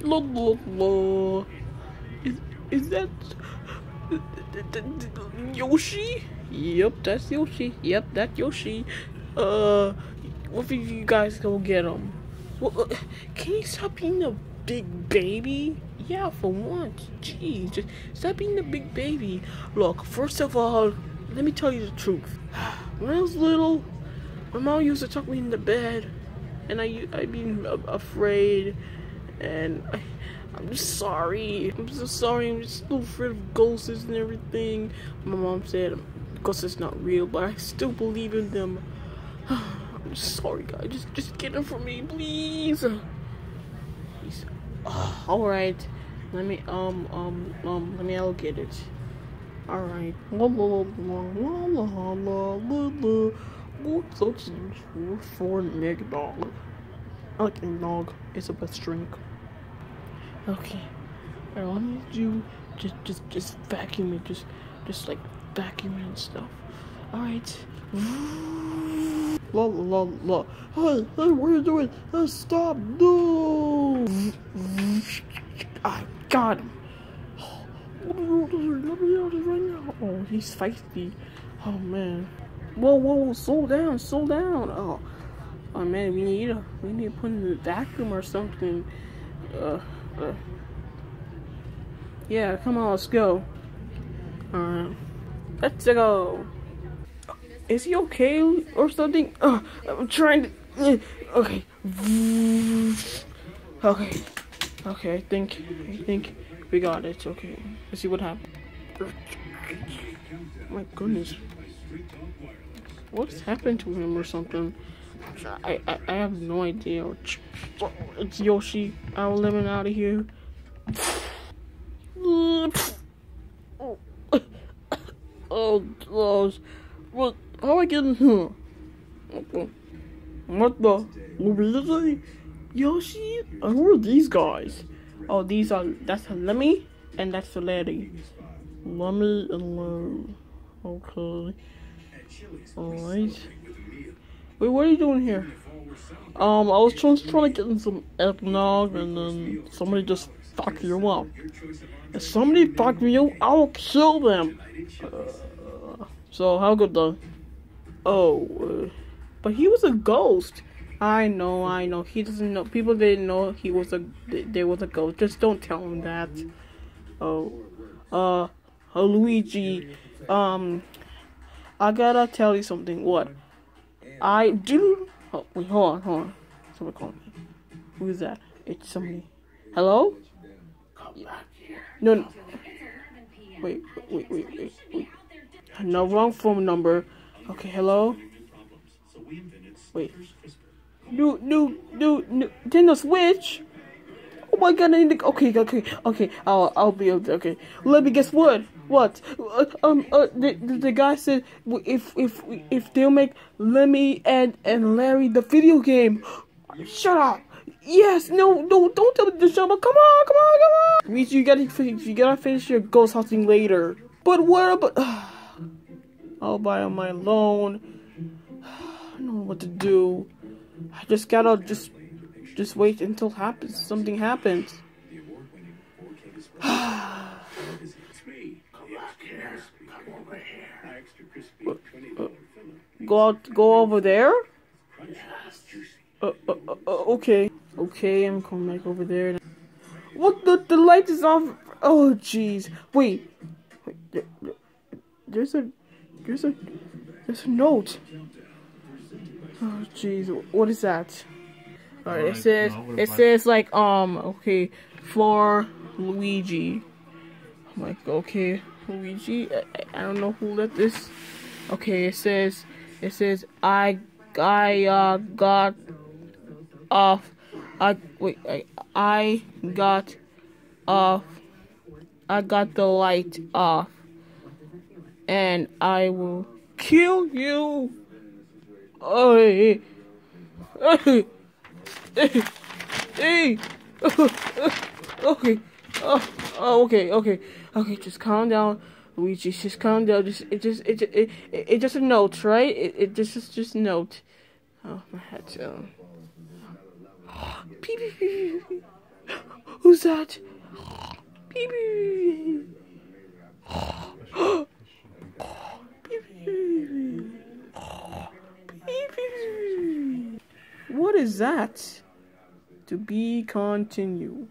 La la la. Is, is that Yoshi? Yep, that's Yoshi. Yep, that's Yoshi. Uh, what if you guys go get him? Well, uh, can you stop being a big baby? Yeah, for once. Jeez, just stop being a big baby. Look, first of all, let me tell you the truth. When I was little, my mom used to tuck me in the bed, and I I'd be afraid, and I, I'm just sorry. I'm so sorry. I'm just so afraid of ghosts and everything. My mom said ghosts is not real, but I still believe in them. I'm sorry, guys. Just just get them for me, please. Oh, all right. Let me um um um let me allocate it. All right. What's for neck dog? I like eggnog. It's the best drink. Okay. I want you just just just vacuum it. Just just like vacuum and stuff. All right. La la la la. Hey, hey, what are you doing? Hey, stop! No! I got him. Let me out right now. Oh, he's feisty. Oh man. Whoa, whoa, whoa, slow down, slow down. Oh, oh man, we need a, we need to put in the vacuum or something. Uh, uh. Yeah, come on, let's go. Alright, let's go. Is he okay or something? Oh, I'm trying to. Uh, okay. Okay. Okay, I think, I think we got it. Okay, let's see what happens. My goodness, what's happened to him or something? I, I, I have no idea. It's Yoshi. Let him out of here. Oh, oh, what? How I get in here? What the? Really? Yoshi? Uh, who are these guys? Oh, these are, that's a Lemmy, and that's a Letty. Lemmy and Larry. Okay. Alright. Wait, what are you doing here? Um, I was trying, trying to get in some eggnog, and then somebody just fucked you up. If somebody fucked me up, I will kill them. Uh, so, how good though? Oh, uh, but he was a ghost. I know, I know. He doesn't know. People didn't know he was a. There was a ghost. Just don't tell him that. Oh, uh, Luigi. Um, I gotta tell you something. What? I do. Oh, wait, hold on, hold on. Somebody call me. Who is that? It's somebody. Hello? No, no. Wait, wait, wait, wait, wait. No, wrong phone number. Okay, hello? Wait. New, new, new, new Nintendo Switch? Oh my god, I need to, okay, okay, okay, I'll, I'll be okay. Let me guess what? What? Uh, um, uh, the, the, the guy said if, if, if they'll make Lemmy and, and Larry the video game. Shut up! Yes, no, no, don't tell me to shut up. Come on, come on, come on. Means you gotta finish, you gotta finish your ghost hunting later. But what about? I'll buy on my loan. I don't know what to do. I just gotta just just wait until happens something happens. go out, go over there. Uh, uh, uh, okay, okay, I'm coming back over there. What the the light is off? Oh jeez, wait, wait there, there's a there's a there's a note. Oh jeez, what is that? Alright, it says it says like um okay for Luigi. I'm like okay Luigi. I, I don't know who let this. Okay, it says it says I I uh got off. I wait I I got off. I got the light off, and I will kill you. Oh, hey, hey, hey. okay, oh, oh, okay, okay, okay. Just calm down, Luigi. Just calm down. Just, it just, it, it, it, it just a note, right? It, it just, is just a note. Oh, my head's um. Pee, pee, pee, pee. Who's that? Beep beep. What is that? To be continued.